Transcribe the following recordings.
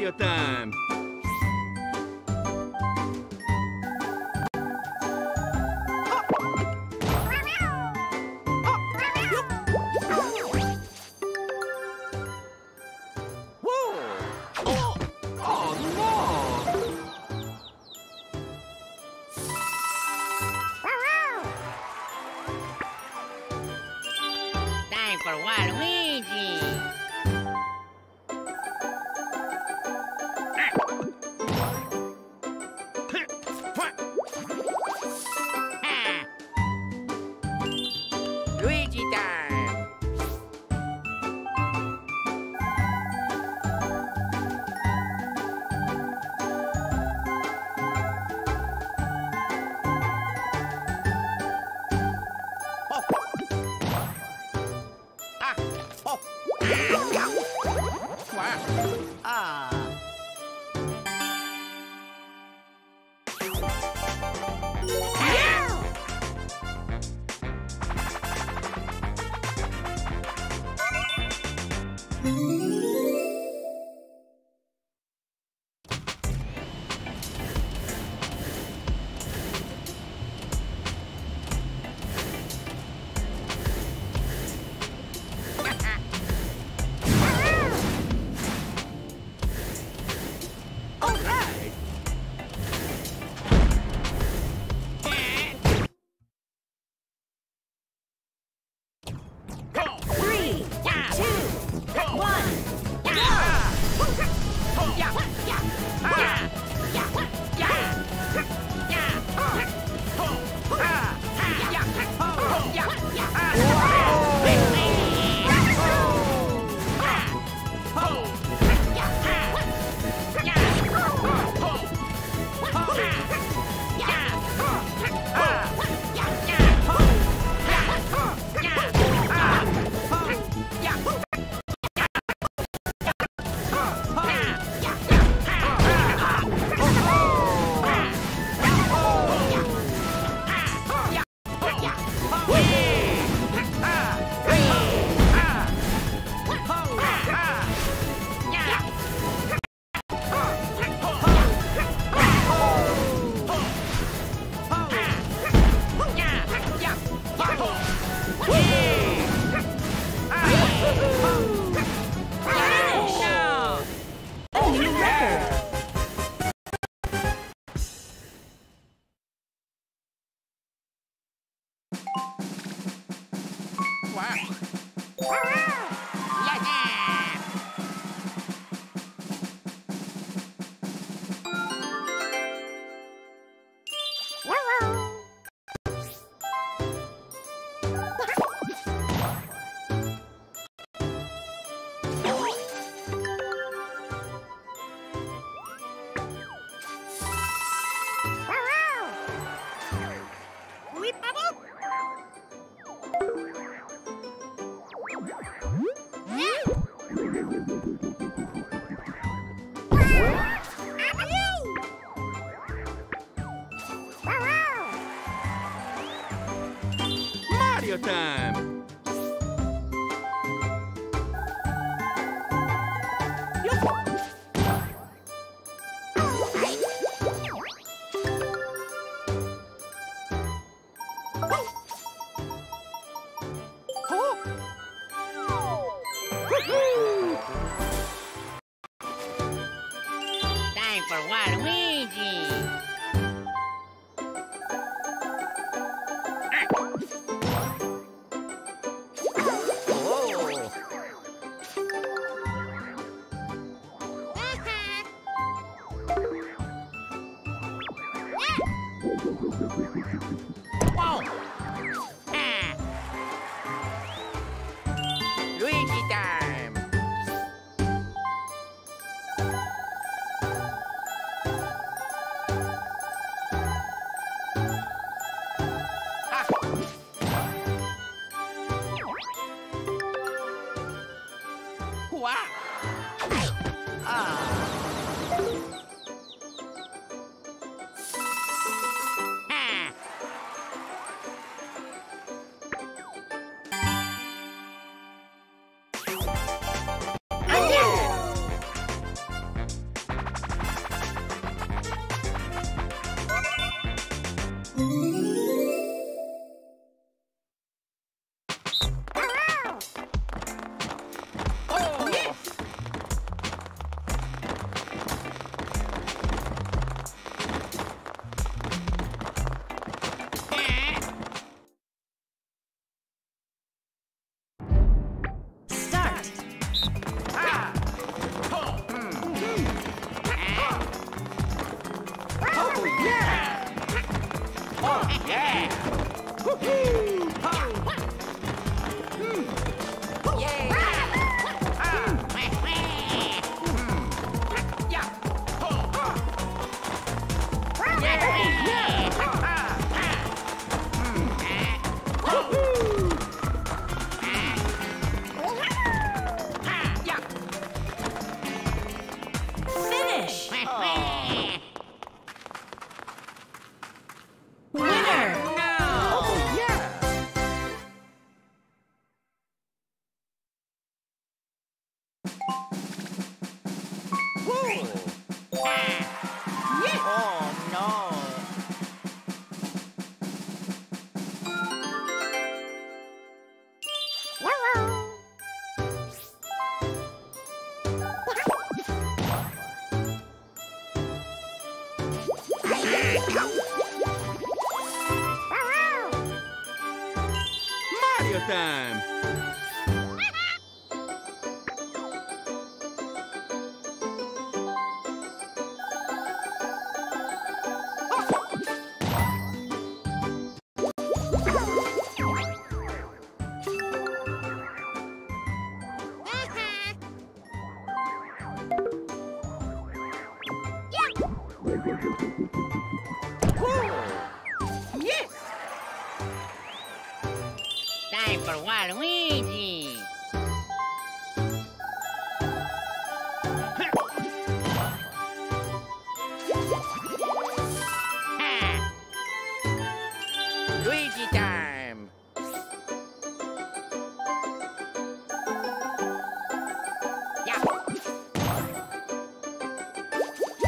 Mario time!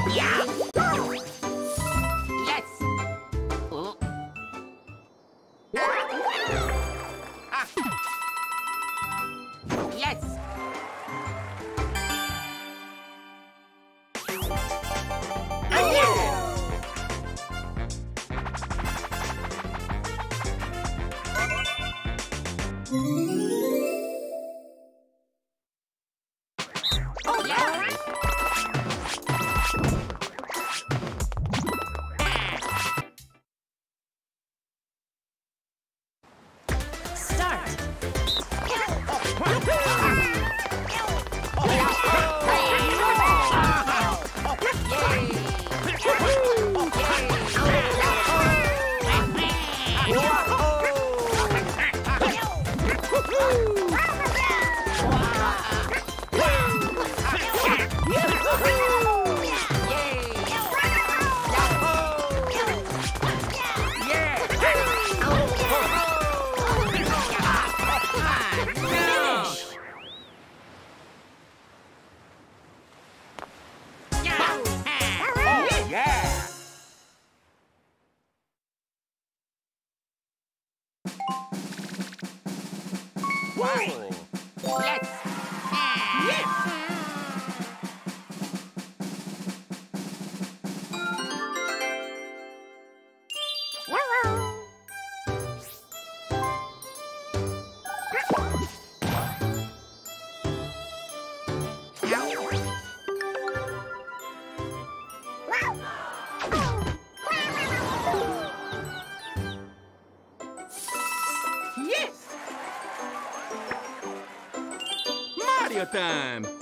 呀 Mario time.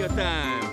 Mario time!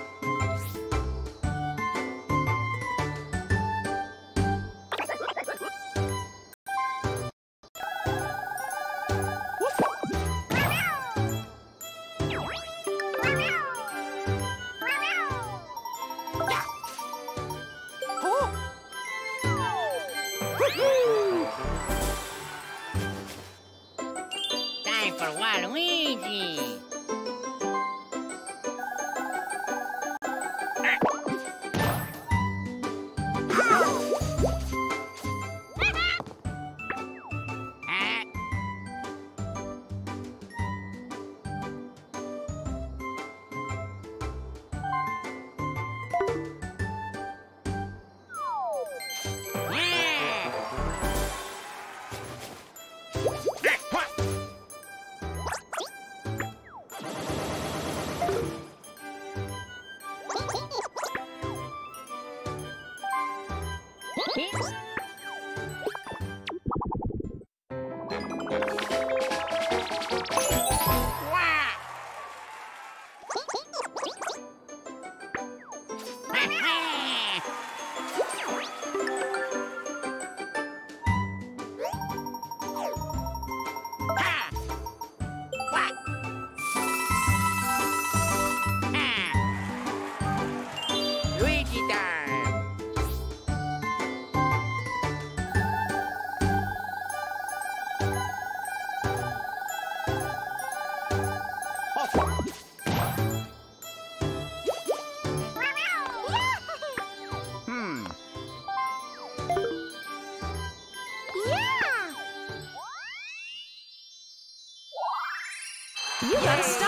You got a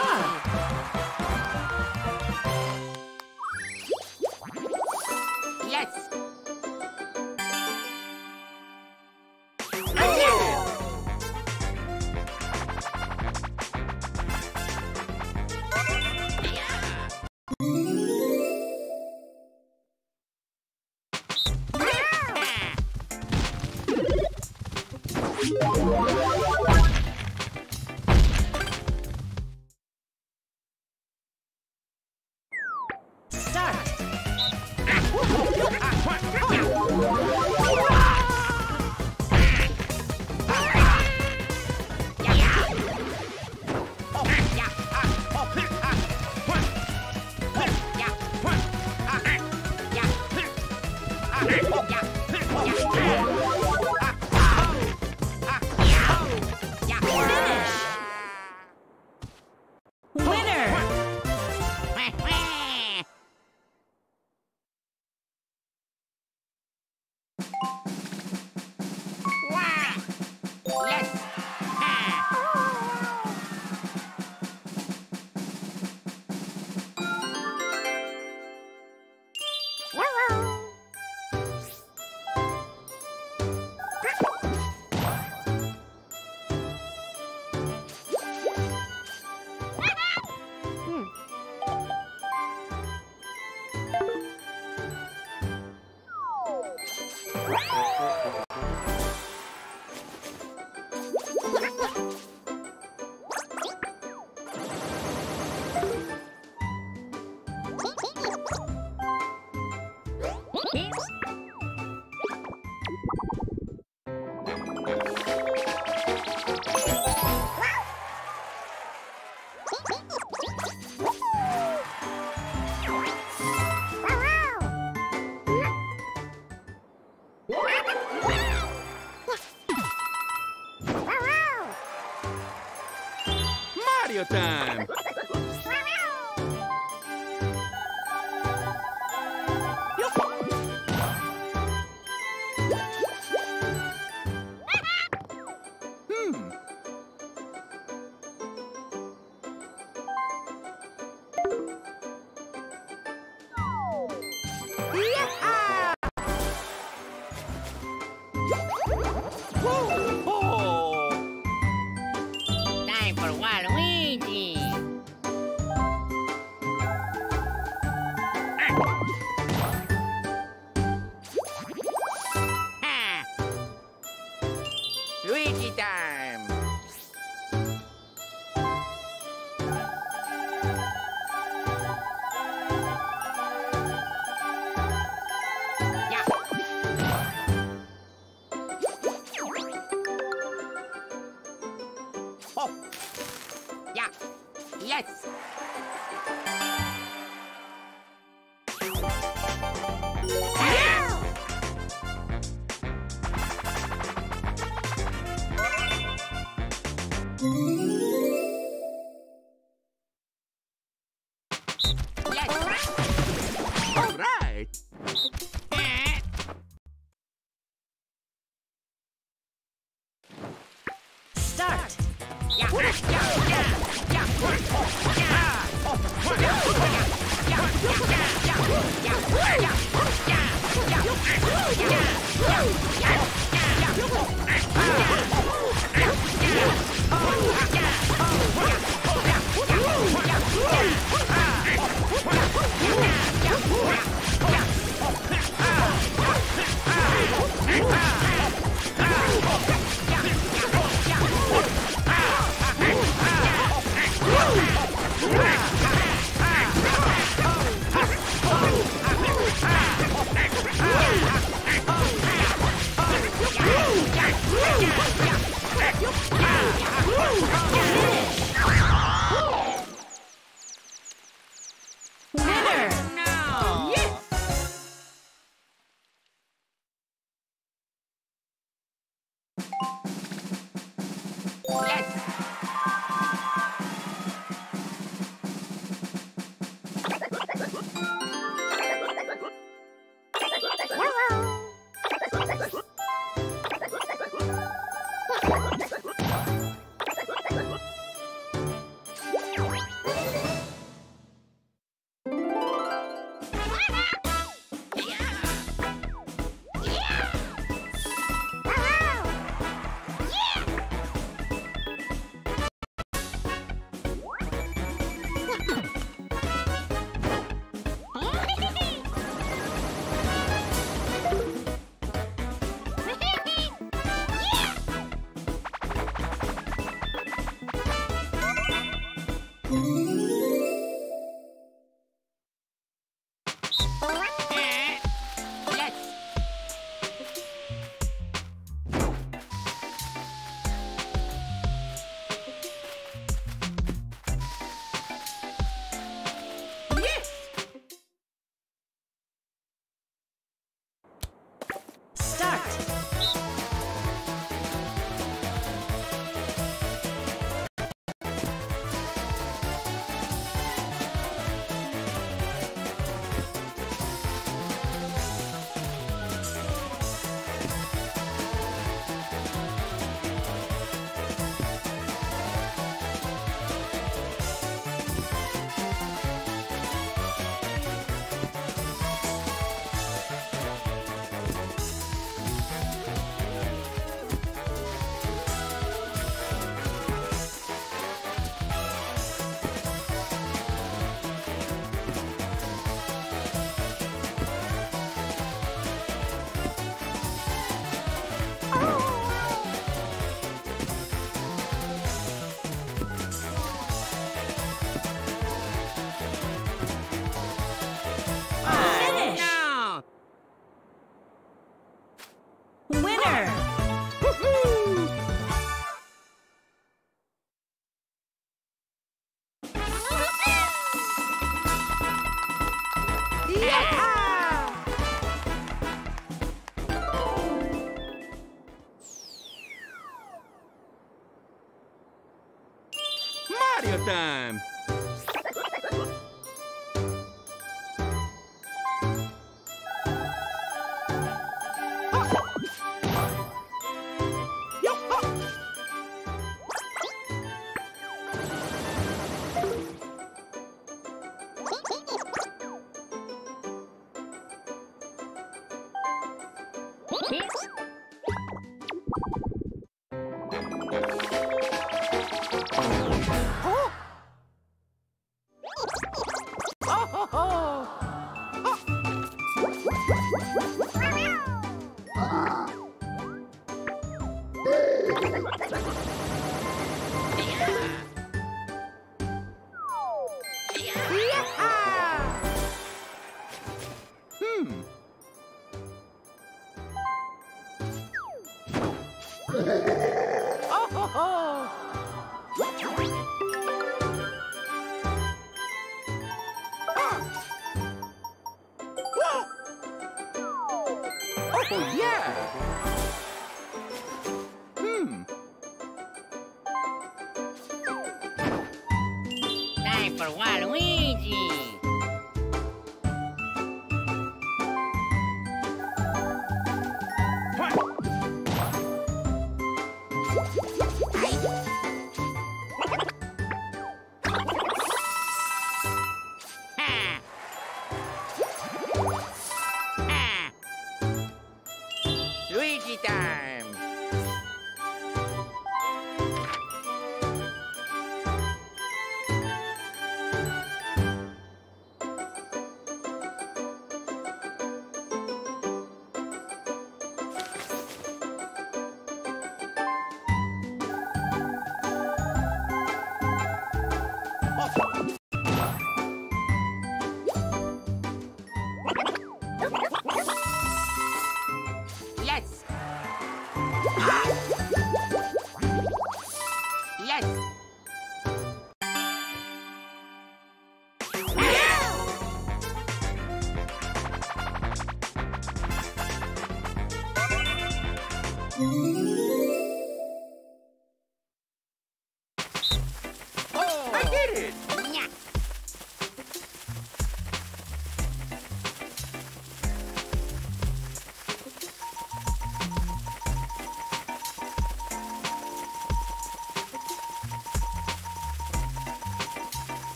Time for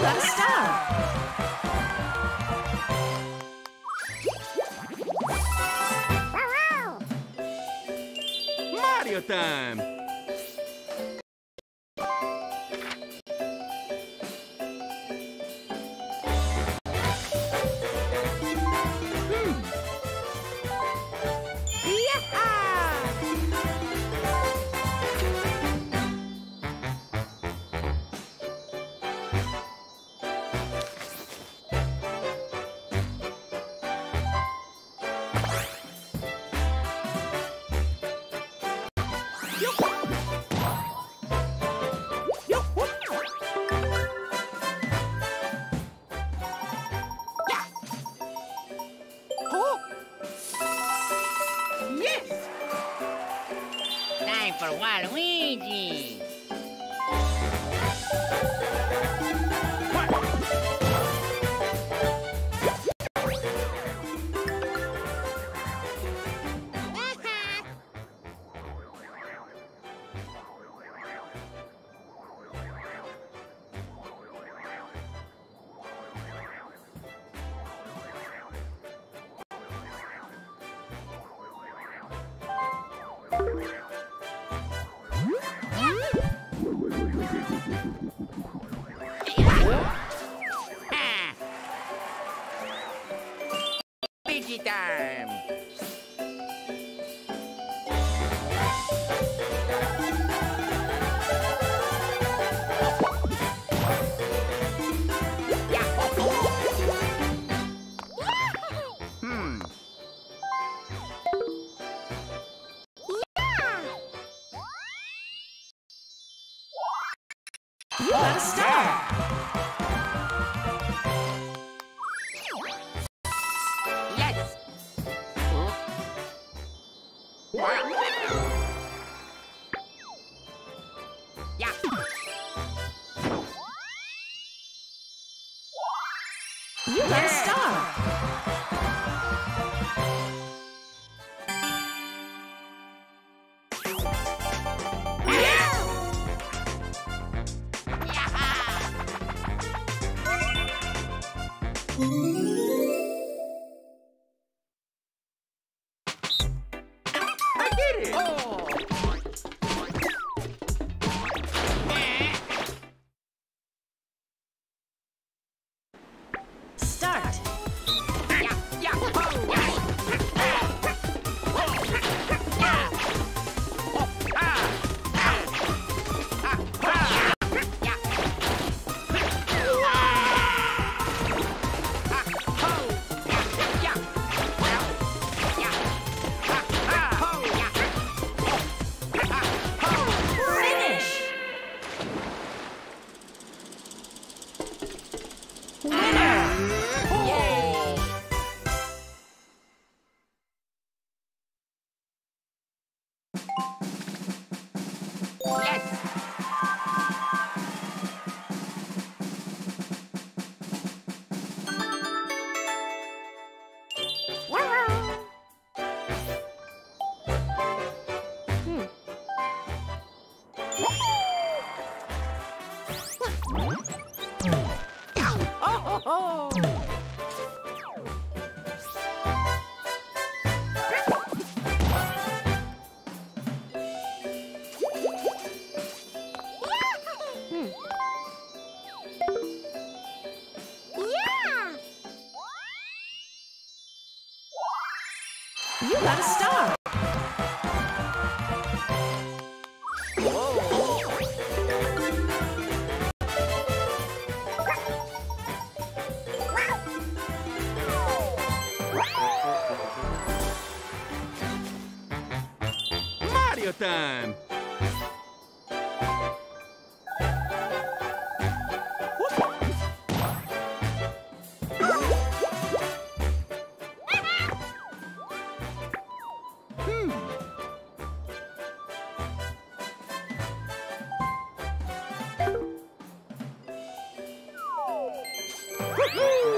got a star. Mario time!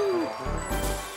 うん。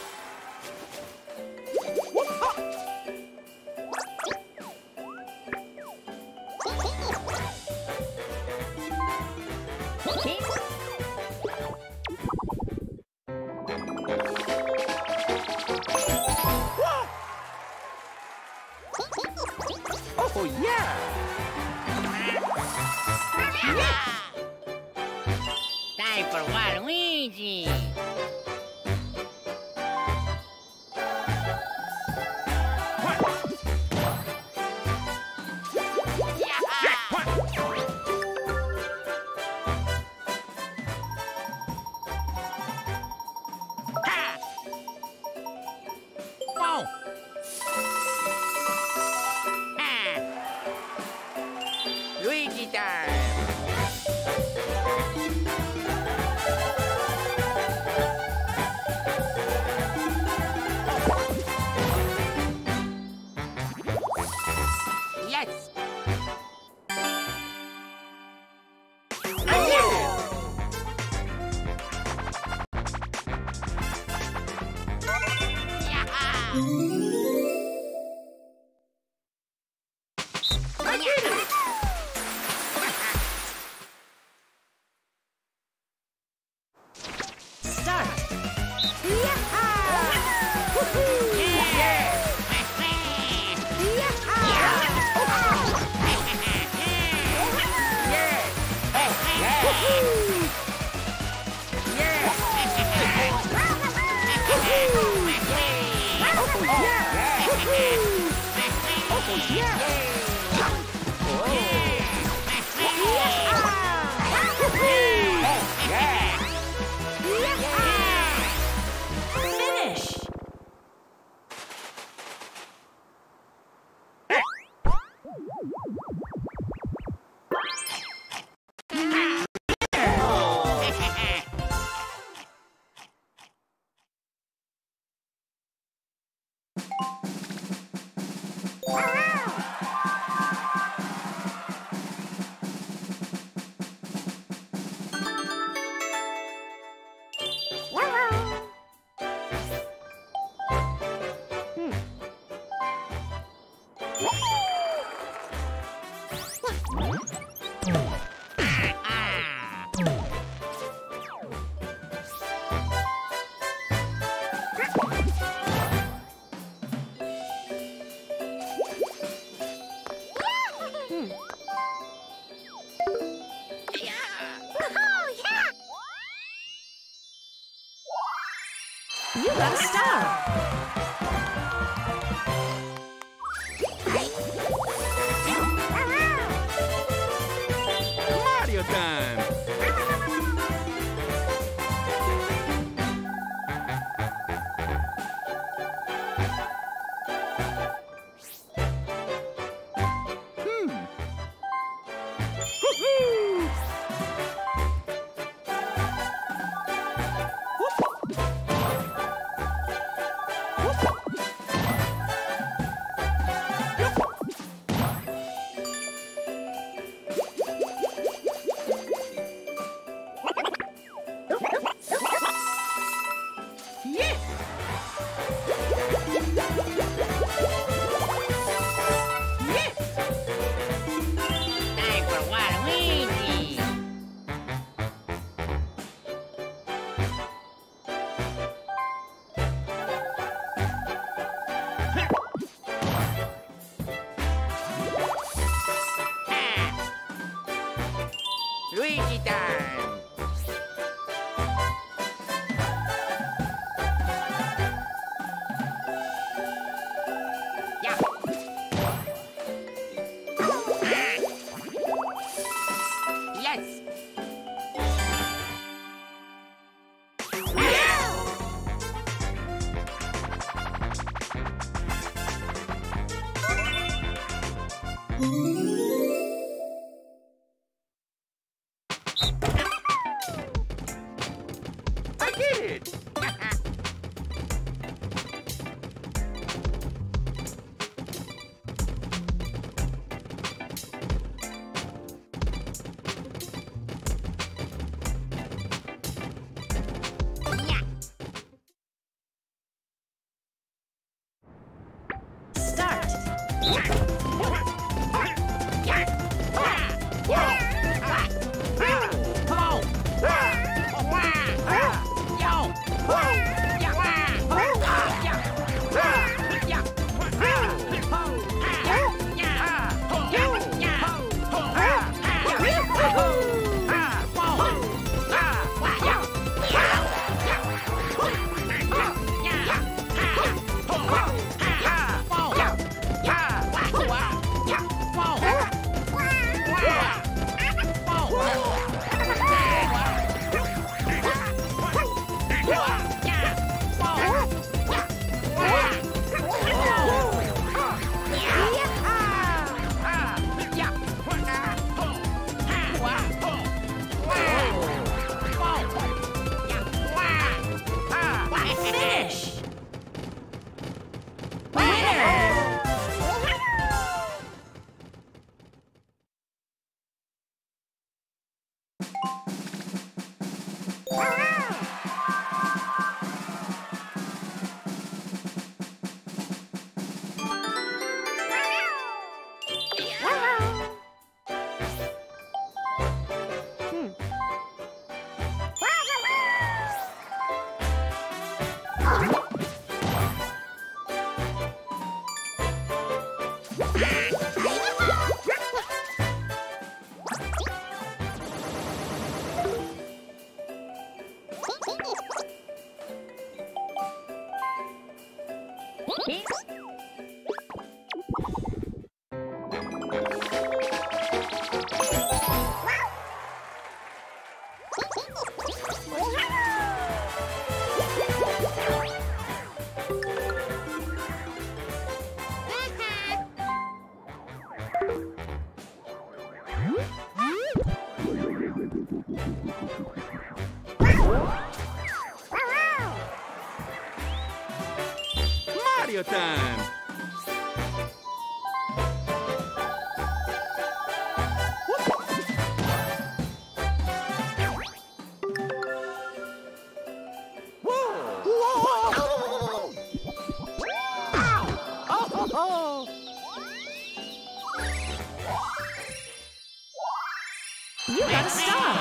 You got a star.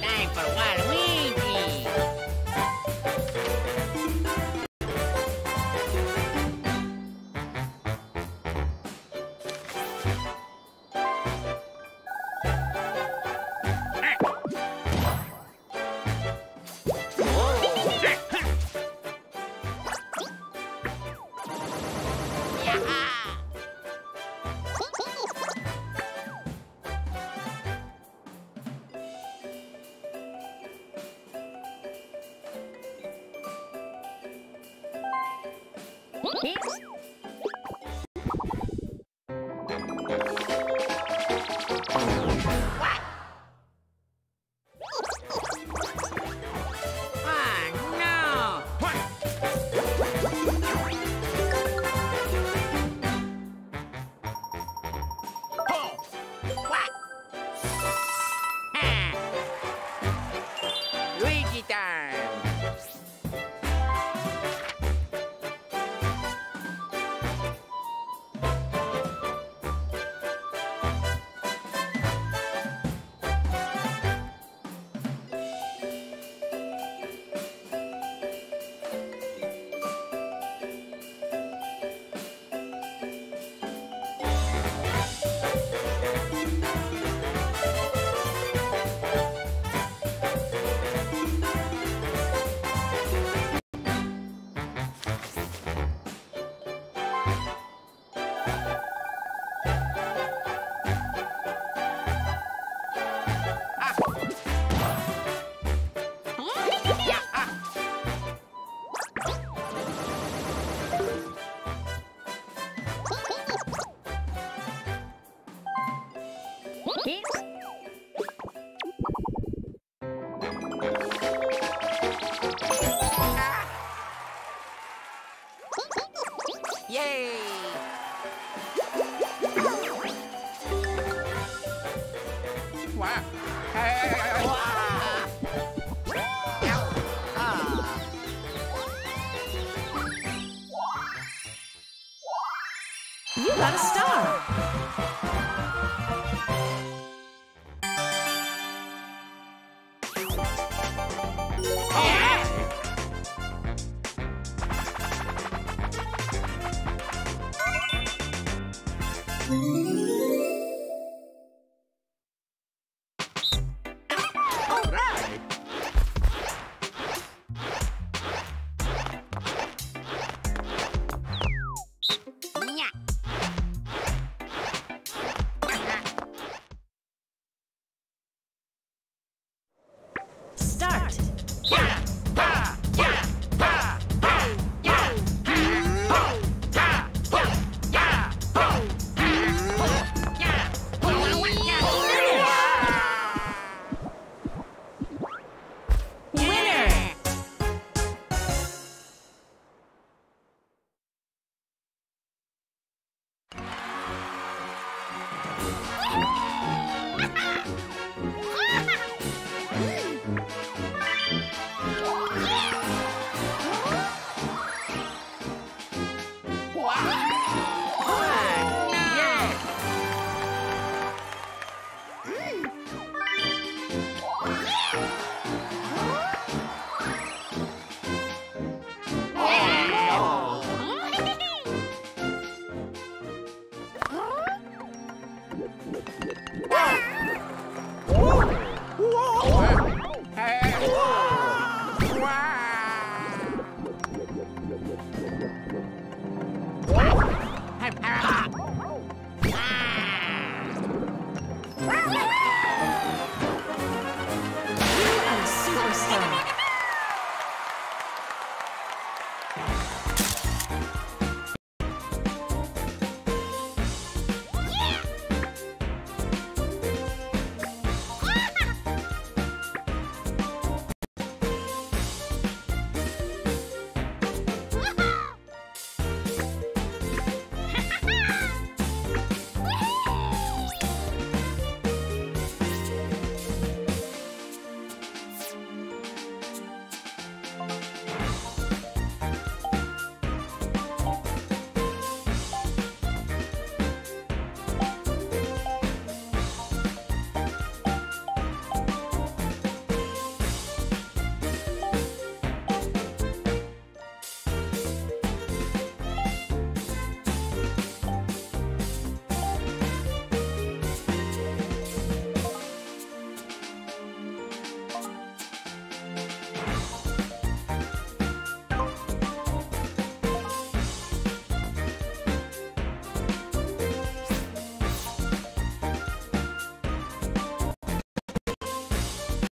Time for Waluigi.